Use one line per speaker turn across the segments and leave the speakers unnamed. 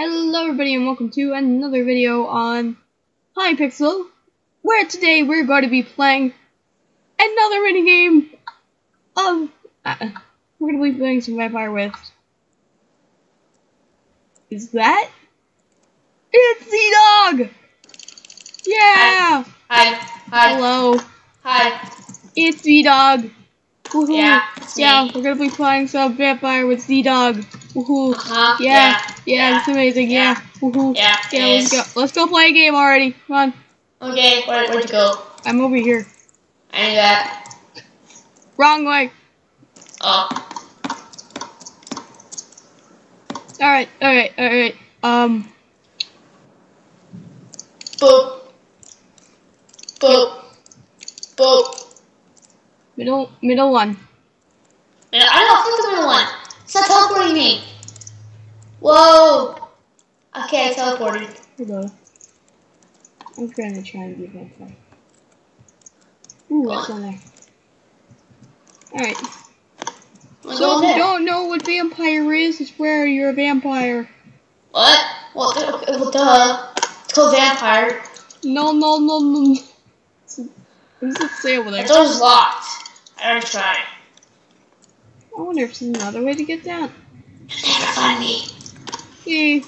Hello everybody and welcome to another video on Hypixel, where today we're going to be playing another minigame of, uh, we're going to be playing some Vampire with, is that? It's Z-Dog! Yeah!
Hi. Hi.
Hello,
Hi.
it's Z-Dog! Woohoo!
Yeah, me.
Yeah, we're gonna be playing some Vampire with Z-Dog! Woohoo!
Uh-huh.
Yeah,
Yeah.
yeah,
Yeah.
it's amazing. Yeah, woohoo.
Yeah,
yeah. Let's
is.
go. Let's go play a game already. Come on.
Okay, where, where'd you go?
I'm over here.
I knew that.
Wrong way.
Oh.
All right, all right, all right. Um,
Boop. Boop. Boop.
Middle, middle one.
Yeah, I don't think the middle one. Stop teleporting me. Whoa. Okay, I teleported.
Hello. I'm gonna try and be vampire. Ooh, what's on there? All right. So if you don't know what vampire is, it's where you're a vampire.
What? Well, th- okay, well, duh. It's called vampire.
No, no, no, no. What does it say over there?
The door's locked. Already.
I wonder if there's another way to get down.
You'll never find me.
See.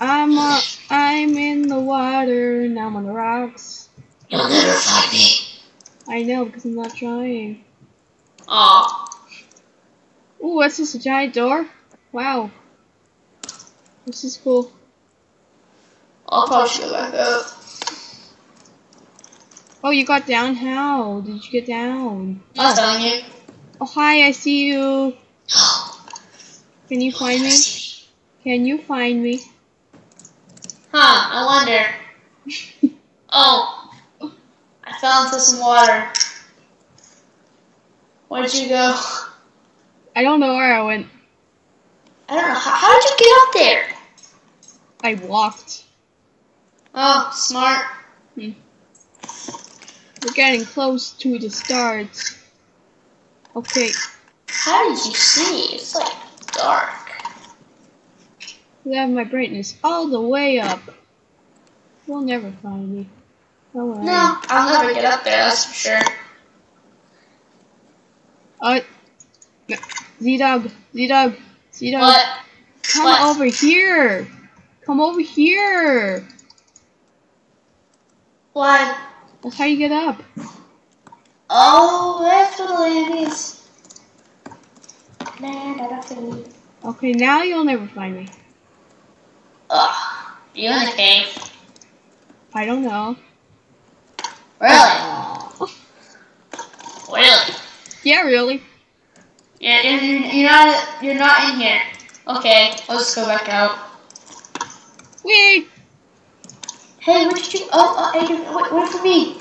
I'm uh, I'm in the water, now I'm on the rocks.
You'll never find me.
I know because I'm not trying.
Oh.
Ooh, what's this? A giant door? Wow. This is cool.
I'll probably should go back up.
Oh, you got down? How did you get down?
I'm telling you.
Oh, oh, hi, I see you. Can you find me? Can you find me?
Huh, I wonder. Oh. I fell into some water. Where'd you go?
I don't know where I went.
I don't know. How, how did you get up there?
I walked.
Oh, smart.
We're getting close to the start. Okay,
How did you see? It's like dark.
I have my brightness all the way up. You'll never find me.
No, I'll never get up there, that's for sure.
Uh, no. Z-Dog, Z-Dog, Z-Dog.
What?
Come
What?
over here. Come over here.
What?
That's how you get up.
Oh, that's what the land is. Land out of food.
Okay, now you'll never find me.
Ugh. You in the cave?
I don't know.
Really?
Aw.
Really?
Yeah, really.
Yeah, you're, you're, you're not you're not in here. Okay, let's go back out.
Wait.
Hey, where did you? Oh, uh, Adrian, wait, wait for me.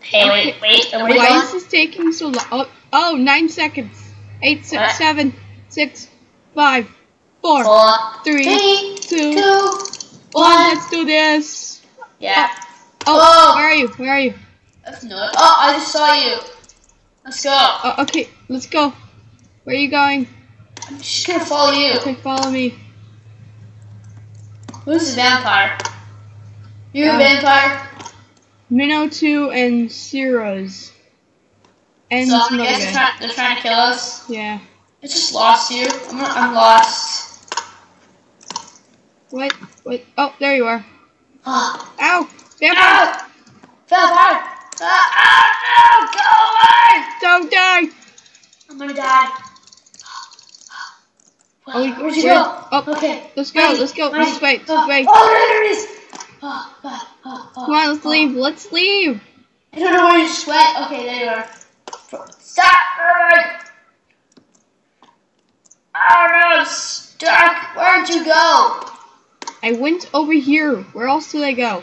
Hey, wait, wait.
Why
going?
is this taking so long? Oh, oh, nine seconds. Eight, six,
What?
seven, six, five, four,
Four,
three,
three,
two,
two,
one.
one.
Let's do this.
Yeah.
Oh,
Oh.
where are you? Where are you?
That's not. Oh, I just saw you. Let's go.
Oh, okay, let's go. Where are you going?
I'm just gonna follow you.
Okay, follow me.
Who's the vampire? You're
Uh,
a vampire.
Minnow 2 and Ciro's. And
So I guess they're trying, they're trying to kill us.
Yeah.
I just lost you. I'm, I'm lost.
What? What? Oh, there you are.
Oh.
Ow! Vampire!
Ah! Vampire!
Don't die!
no! Go away! I'm gonna die.
Oh,
Where, where'd you go?
oh,
okay.
let's go, let's go.
wait.
This way, this
oh,
way.
Oh, there it is! Oh, oh, oh, oh,
Come on, let's
oh.
leave. Let's leave.
I don't know where you just went. Okay, there you are. Stop! Oh no, stuck. Where'd you go?
I went over here. Where else did I go?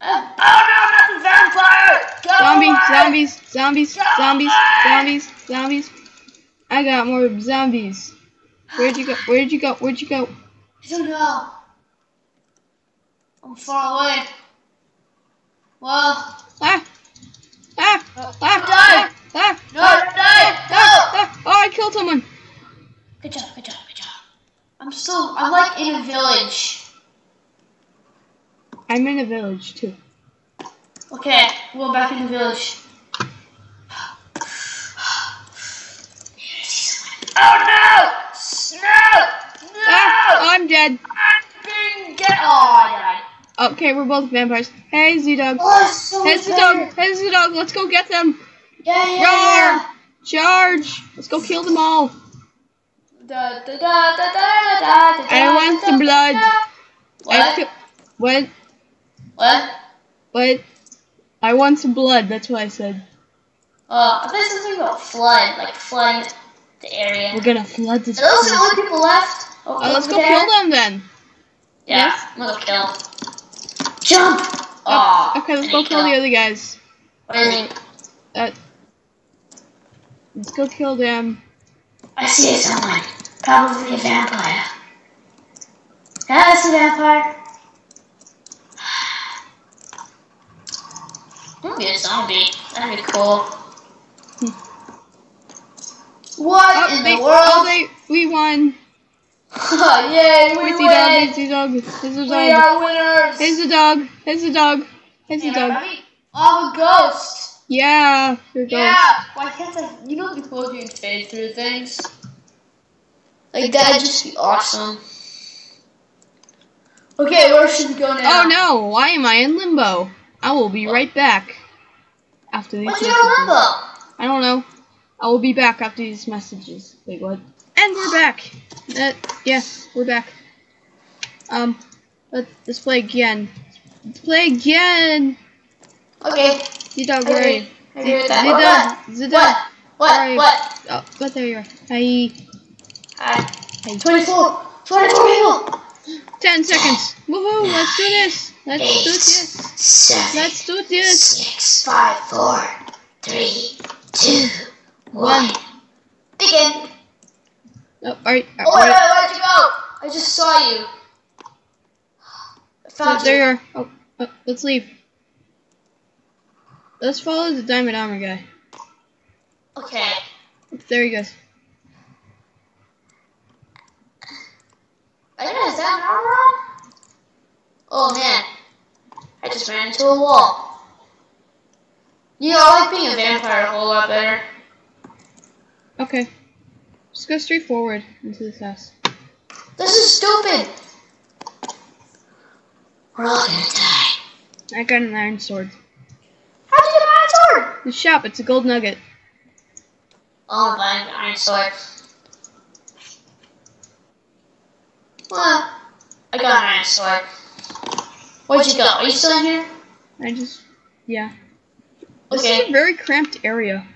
Uh, oh no, not the vampire! Go
Zombies, zombies, zombies, zombies,
away!
zombies, zombies. I got more zombies. Where'd you go? Where'd you go? Where'd you go?
I don't know. I'm far away. Well,
Ah! Ah!
uh,
Ah!
die!
Ah!
No, die! No!
Ah! Oh, I killed killed someone.
Good job, good job, good job. I'm still, I'm like in a village.
I'm in a village too.
Okay, we're back in the village. Oh no! No! No!
Ah, I'm dead.
I'm being get. Oh, I.
Okay, we're both vampires. Hey, Z Dog.
Oh, so
hey, Z-Dog. Hey, Z Dog. Let's go get them.
Yeah, yeah.
Roar! Charge! Let's go kill them all.
Da, da, da,
I want some blood.
What?
What?
What?
What? I want some blood. That's what I said.
Uh, I thought something about flood, like flood the area.
We're gonna flood this
Are those the only people left? Oh,
let's go
there?
kill them then.
Yeah,
Yes.
I'm gonna kill. Jump!
Oh,
Oh,
okay, let's go kill the other guys.
What is he?
Uh, let's go kill them.
I see someone. Probably a vampire. That's a vampire. I'm be a zombie. That'd be cool. What
Oh,
in
they,
the
oh, they, we won.
Yay, we
Here's the dog.
win!
Here's the dog. Here's the
We are winners!
Here's the dog. Here's the dog. Here's the
Yeah,
dog.
Mean, I'm a ghost.
Yeah, here goes.
Yeah. Why can't I? You know, before you can fade through things. Like that'd just be awesome. Okay, where should we go now?
Oh no, why am I in limbo? I will be right back. After these
What's your
messages.
limbo?
I don't know. I will be back after these messages. Wait, what? And we're back. Uh, yeah, we're back. Um, let, let's play again. Let's play again.
Okay.
Z-Dog, where are you?
I agree with that.
Z-Dog, Z-Dog.
What?
You?
What? What?
Oh, but there you are. Hi.
Hi.
Hey.
24. 24.
Ten seconds. Woohoo, let's do this. Let's do this.
Seven.
Let's do this.
Six. Five. Four. Three. Two.
One.
Begin.
Oh, alright.
Oh, wait, wait, where'd you go? I just saw you. I found
there
you.
you are. Oh, oh, let's leave. Let's follow the diamond armor guy.
Okay.
There he goes.
I got his diamond armor? Oh man. I just ran into a wall. You know, I like being a vampire a whole lot better.
Okay. Just go straight forward into this house.
This is stupid. We're all gonna die.
I got an iron sword.
How'd you get an iron sword?
The shop, it's a gold nugget.
Oh, I'm an iron sword. Well, I got an iron sword. Where'd you go? Are you still in here?
I just, yeah. This is a very cramped area.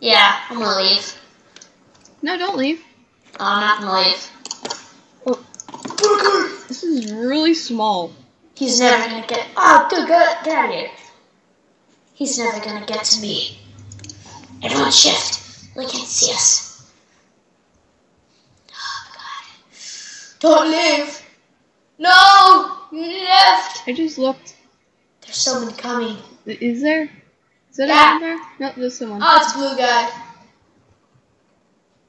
Yeah, I'm gonna leave.
No, don't leave.
I'm not gonna leave.
Oh. This is really small.
He's never gonna get. Oh, dude, get, get out of here. He's never gonna get to me. Everyone shift. They can't see us. Oh, God. Don't leave. No! You left.
I just looked.
There's someone coming.
Is there? Is that
Yeah.
there? No, there's someone.
Oh, it's blue guy.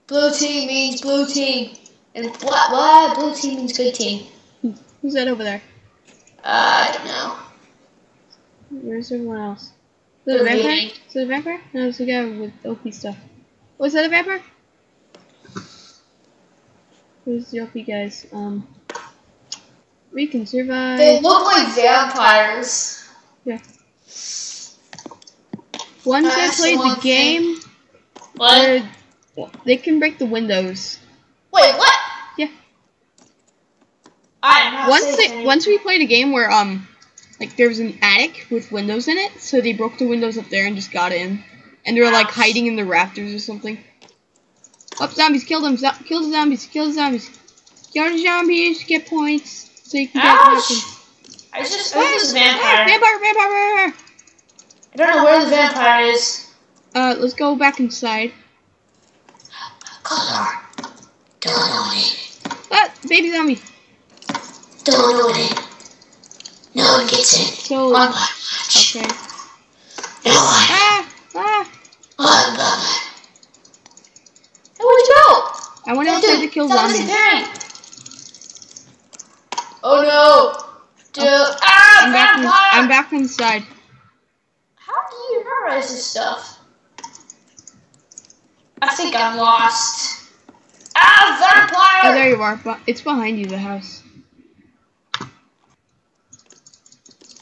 Blue team means blue team. And what? What? Blue team means good team.
Who's that over there?
Uh, I don't know.
Where's everyone else? Is that a vampire? Is a vampire? No, it's a guy with OP stuff. Was that a vampire? Who's the OP guys? Um, we can survive.
They look like vampires.
Once I
That's
played the game,
What?
They can break the windows.
Wait, what?
Yeah.
I
Once they, once we played a game where um, like there was an attic with windows in it, so they broke the windows up there and just got in, and they were like hiding in the rafters or something. Up zombies, kill them, zo- kill the zombies, kill the zombies, kill the zombies, get points so you can get weapons.
I just I think this is a
Ah,
vampire.
vampire, vampire, vampire.
I don't know where the vampire is.
Uh, let's go back inside.
Color. Donating.
Ah, baby zombie.
Donating. No one gets in.
So,
One punch.
okay.
No one.
Ah, ah.
One bummer. Hey, where'd you
I went
Hey,
outside to kill
stop
zombies.
Oh no. Dude. Ah,
I'm back. In! I'm back inside.
How do you memorize this stuff? I think I'm lost. Ah, vampire!
Oh, there you are. But it's behind you, the house.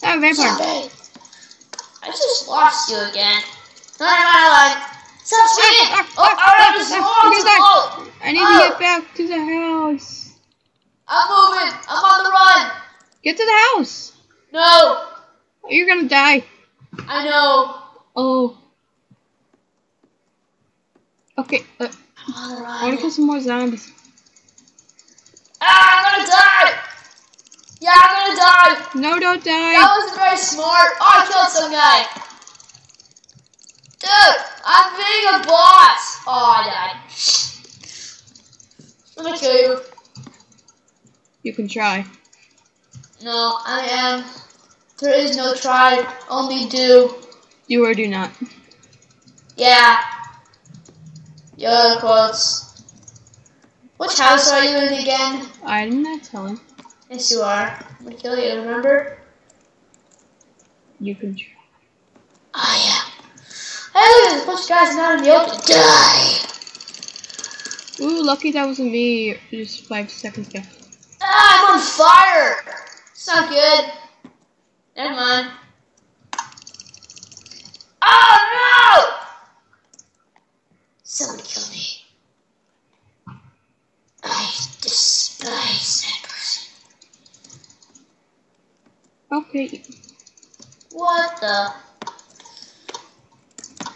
Ah, vampire.
Zombie. I just lost you again. Not in my life. Stop speaking!
Ah,
Oh,
ah,
alright,
ah,
just
ah,
hold
okay,
on,
back.
hold.
I need
Oh.
to get back to the house.
I'm moving. I'm on the run.
Get to the house.
No,
You're gonna die.
I know.
Oh. Okay. Uh,
I'm
I wanna kill some more zombies.
Ah, I'm gonna die. Yeah, I'm gonna die.
No, don't die.
That wasn't very smart. Oh, I killed some guy. Dude, I'm being a boss. Oh, I died. I'm gonna kill you.
You can try.
No, I am. There is no try, only do.
Do or do not.
Yeah. Yo, quotes. Which house are you in again?
I'm not telling.
Yes, you are. I'm gonna kill you, remember?
You can try.
Oh, yeah. Hey, look, there's a bunch of guys not in the open. Die!
Ooh, lucky that wasn't me just five seconds ago.
Ah, I'm on fire! It's not good. Never mind. Oh, no! Someone kill me. I despise that person.
Okay.
What the?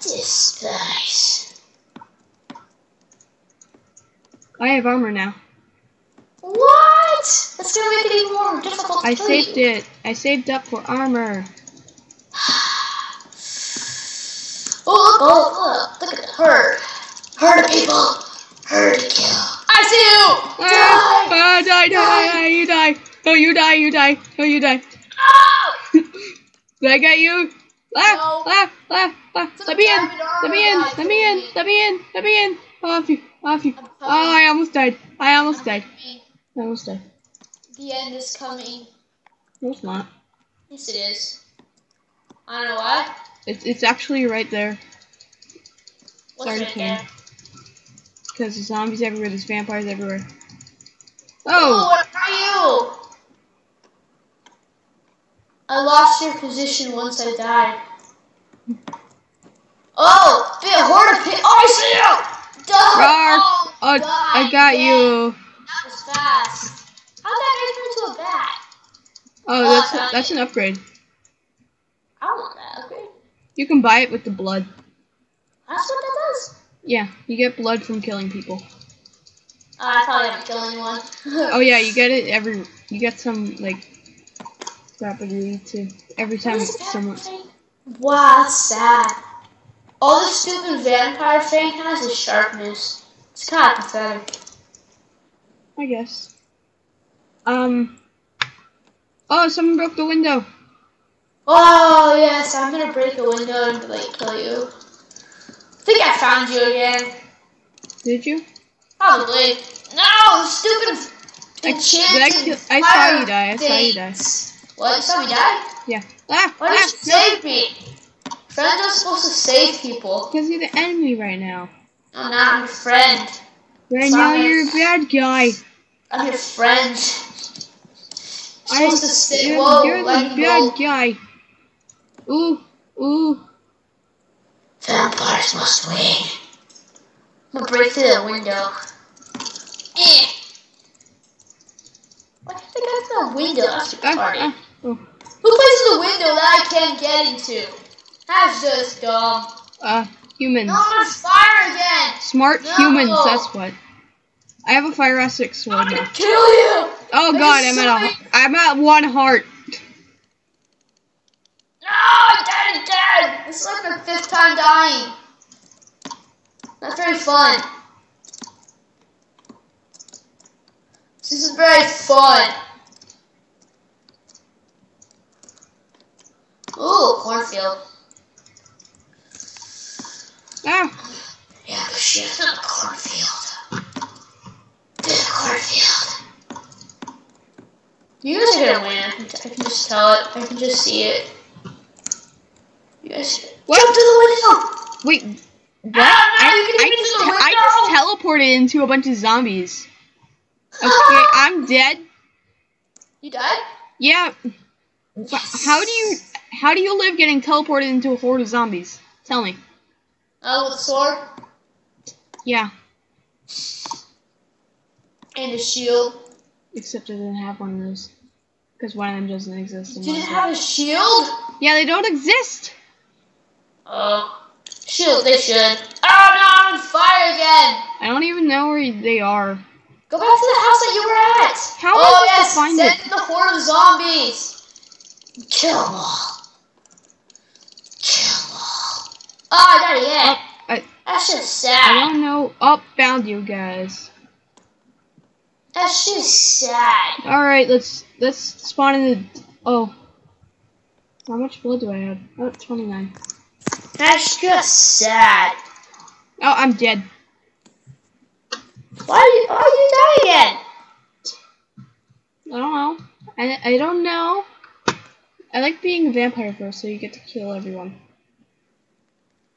Despise.
I have armor now.
What? That's gonna make it even more difficult to
I saved
you.
it. I saved up for armor.
Oh, look, oh, look, look at the herd. Herd of people. Herd to kill. I see you!
Ah,
Die!
ah, die, die, die, you die. No, you die, you die. No, you die.
Oh!
Did I get you? Ah,
No.
ah, ah, ah.
So
Let me in. Let me in. Let me in. Let me in. Let me in. Off you. Off you. Oh, I almost died. I almost died. I almost died.
The end is coming.
No, it's not.
Yes, it is. I don't know why.
It's it's actually right there.
What's
Sorry,
right
Ken.
there?
Because there's zombies everywhere. There's vampires everywhere.
Oh,
Oh,
what are you? I lost your position once I died. Oh, be a horde of pit. Oh, I see you! Duh! Oh,
oh, I got
yeah.
you.
That was fast. How'd that make into a bat?
Oh,
Oh,
that's that's
it.
an upgrade.
I want that upgrade.
You can buy it with the blood.
That's what.
Yeah, you get blood from killing people.
Oh, I probably haven't killed anyone.
Oh yeah, you get it every. You get some like rapidly too. Every time someone.
Wow, that's sad. All the stupid vampire thing has is sharpness. It's kind of pathetic.
I guess. Um. Oh, someone broke the window.
Oh yes, I'm gonna break a window and like kill you. I think I found you again.
Did you?
Probably. No, stupid
I- did I kill- I saw you die, I saw you die.
What? You saw me die?
Yeah. Ah!
Why
ah,
did you save me? Friends are supposed to save people.
Because you're the enemy right now.
I'm not your friend.
Right now you're a bad guy.
I'm your friend.
I,
supposed to stay.
you're,
Whoa,
you're the bad
go.
guy. Ooh, ooh.
Vampires must win. I'm gonna break through that window. Eh. Why can't I get through the window? That's retarded.
ah, oh.
Who places a window that I can't get into? That's just dumb.
Uh, humans.
No, I'm on fire again.
Smart
No.
humans, that's what. I have a fire aspect sword
I'm gonna kill you.
Oh
There's
god, I'm
so
at a,
many-
I'm at one heart.
No, I'm dead again! This is like my fifth time dying. Not very fun. This is very fun. Ooh, cornfield. Yeah. Yeah, shit, the cornfield. The cornfield. You guys are gonna win. I can just tell it. I can just see it.
What?
jump to the window.
Wait, what?
Ah, no,
I, I just, I just teleported into a bunch of zombies. Okay, I'm dead.
You died?
Yeah. but How do you how do you live getting teleported into a horde of zombies? Tell me.
Oh, with a sword
Yeah.
and a shield.
Except I didn't have one of those. Because one of them doesn't exist
didn't
Minecraft.
have a shield?
Yeah, they don't exist.
Oh, shield. They should. Oh no, I'm on fire again.
I don't even know where they are.
Go back to the house that you were at.
How am I
oh
to
yes,
find
send
it?
the horde of zombies. Kill them all. Kill them all. Oh, I died again.
Oh, I,
That's just sad.
I don't know. Oh, found you guys.
That's just sad.
All right, let's let's spawn in the. Oh, how much blood do I have? Oh, 29.
That's just sad.
Oh, I'm dead.
Why are you, why did you again?
I don't know. I I don't know. I like being a vampire first, so you get to kill everyone.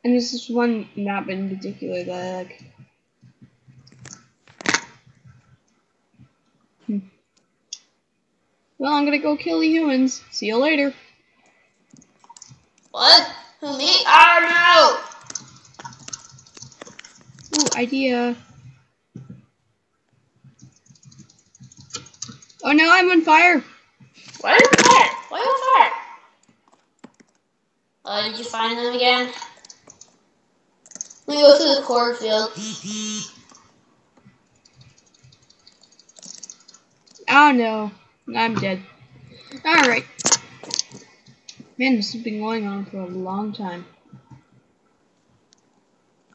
And this one map in particular that I like. Hmm. Well, I'm gonna go kill the humans. See you later.
What? Who me? Oh
Ooh, idea. Oh no, I'm on fire.
Why are you on fire? Why are you on fire? Uh, did you find them again? Let me go to the cornfield.
Oh no, I'm dead. Alright. Man, this has been going on for a long time.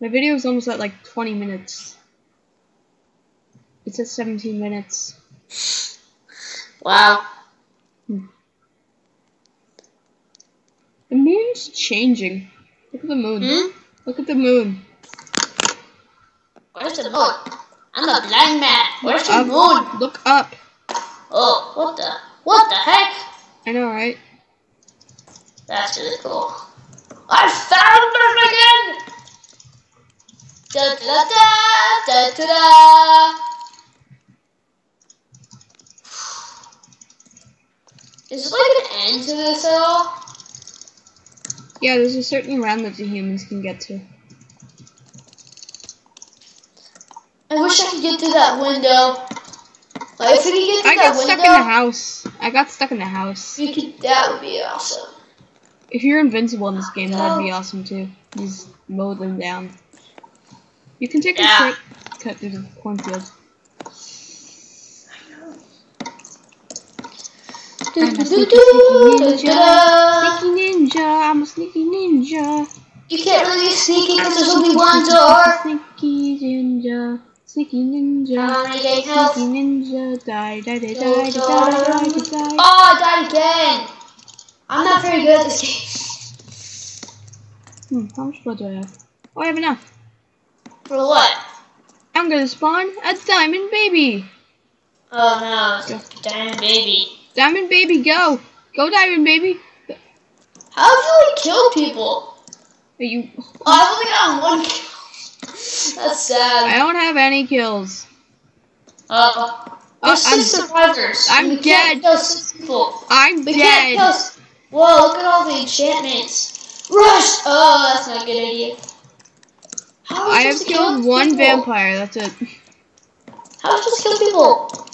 My video is almost at like 20 minutes. It's at 17 minutes.
Wow.
The moon's changing. Look at the moon.
Hmm?
Look at the moon.
Where's the moon? I'm a blind man. Where's the
Up.
moon?
Look up.
Oh, what the? What the heck?
I know, right?
That's really cool. I found them again! Da da da da da da! Is there like an end to this at all?
Yeah, there's a certain round that the humans can get to.
I wish I could get through that window. Like if we could get through that?
I got stuck in the house. I got stuck in the house.
we could. That would be awesome.
If you're invincible in this game, that'd be oh. awesome too. You just mow them down. You can take
Yeah.
a quick cut through the cornfield.
Do,
I'm a
do,
sneaky,
do,
sneaky ninja. Sneaky ninja. I'm a sneaky ninja.
You can't really be sneaky because there's only one door.
Sneaky ninja. Sneaky ninja.
I'm gonna get help.
Sneaky ninja. Die, die, die, die, die, die, die, die, die.
Oh, I died again. I'm not very good at this game.
Hmm, how much blood do I have? Oh, I have enough.
For what?
I'm gonna spawn a diamond baby.
Oh no, it's a diamond baby.
Diamond baby, go. Go, diamond baby.
How do you like kill people?
Are you?
Oh, I've only gotten one kill. That's sad.
I don't have any kills.
Uh,
Oh,
there's
I'm,
six survivors.
I'm
we can't
dead.
kill six people.
I'm
We can't kill. Whoa, look at all the enchantments. Rush! Oh, that's not a good idea.
I have
to kill
killed one
people?
vampire. That's it.
How am I supposed to kill people?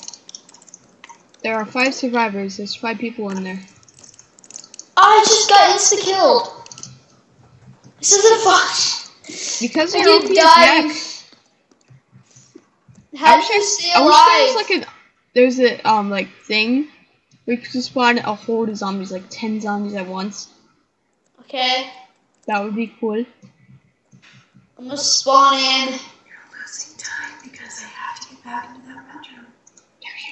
There are five survivors. There's five people in there.
I just got insta killed. This isn't fun.
Because
keep
OP's
dying.
neck.
How
I wish,
you
I, I wish there was like a there's a um like thing where you could just spawn a horde of zombies, like ten zombies at once.
Okay,
That would be cool.
I'm gonna spawn in.
You're losing time because I have to get back into that bedroom.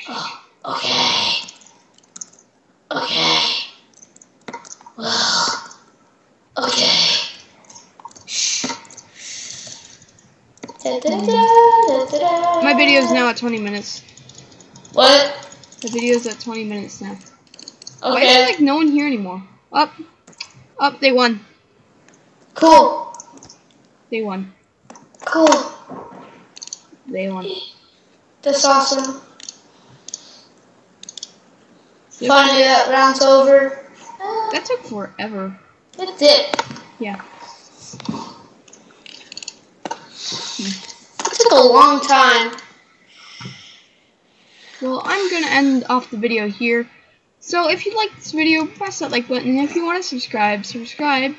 Oh, okay. Okay. Well. Okay. Da, da, da, da, da, da.
My video is now at 20 minutes.
What?
The video's at 20 minutes now. Okay. Why is there like no one here anymore? Up, up, they won.
Cool.
They won.
Cool.
They won.
That's awesome. Finally, that round's over.
That took forever.
It did.
Yeah.
It took a long time.
Well, I'm gonna end off the video here. So if you like this video, press that like button. If you want to subscribe, subscribe.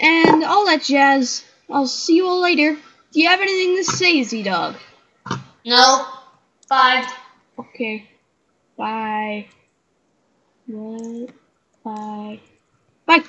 And all that jazz. I'll see you all later. Do you have anything to say, Z-Dog?
No. Bye.
Okay. Bye. What? Bye.